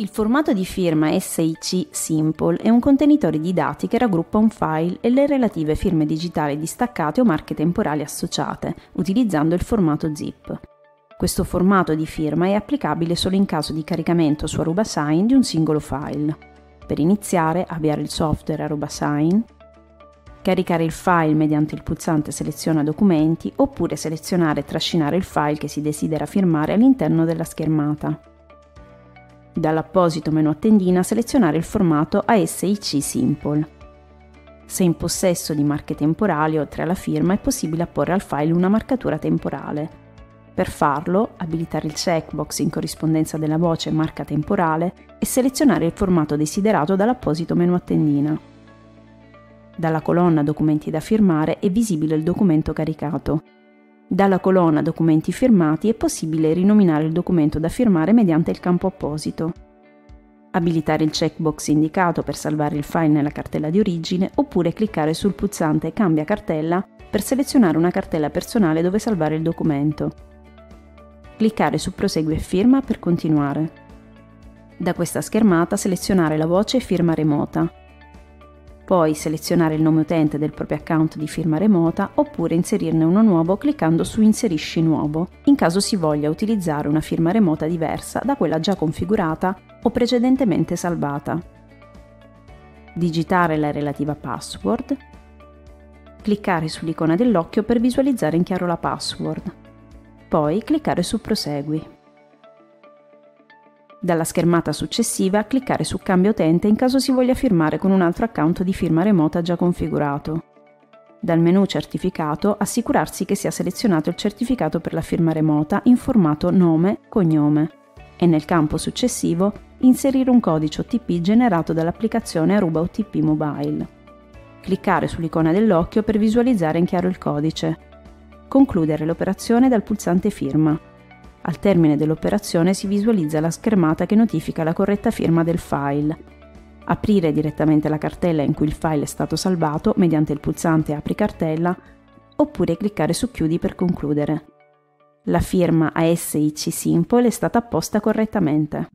Il formato di firma SIC Simple è un contenitore di dati che raggruppa un file e le relative firme digitali distaccate o marche temporali associate, utilizzando il formato zip. Questo formato di firma è applicabile solo in caso di caricamento su Aruba Sign di un singolo file. Per iniziare, avviare il software Aruba Sign, caricare il file mediante il pulsante Seleziona documenti oppure selezionare e trascinare il file che si desidera firmare all'interno della schermata dall'apposito menu a tendina selezionare il formato ASIC Simple. Se in possesso di marche temporali oltre alla firma è possibile apporre al file una marcatura temporale. Per farlo, abilitare il checkbox in corrispondenza della voce marca temporale e selezionare il formato desiderato dall'apposito menu a tendina. Dalla colonna Documenti da firmare è visibile il documento caricato. Dalla colonna Documenti firmati è possibile rinominare il documento da firmare mediante il campo apposito. Abilitare il checkbox indicato per salvare il file nella cartella di origine oppure cliccare sul pulsante Cambia cartella per selezionare una cartella personale dove salvare il documento. Cliccare su Prosegui e firma per continuare. Da questa schermata selezionare la voce Firma remota poi selezionare il nome utente del proprio account di firma remota oppure inserirne uno nuovo cliccando su Inserisci nuovo, in caso si voglia utilizzare una firma remota diversa da quella già configurata o precedentemente salvata. Digitare la relativa password, cliccare sull'icona dell'occhio per visualizzare in chiaro la password, poi cliccare su Prosegui. Dalla schermata successiva cliccare su Cambia utente in caso si voglia firmare con un altro account di firma remota già configurato. Dal menu Certificato assicurarsi che sia selezionato il certificato per la firma remota in formato nome-cognome e nel campo successivo inserire un codice OTP generato dall'applicazione Aruba OTP Mobile. Cliccare sull'icona dell'occhio per visualizzare in chiaro il codice. Concludere l'operazione dal pulsante Firma al termine dell'operazione si visualizza la schermata che notifica la corretta firma del file. Aprire direttamente la cartella in cui il file è stato salvato mediante il pulsante Apri cartella oppure cliccare su Chiudi per concludere. La firma ASIC Simple è stata apposta correttamente.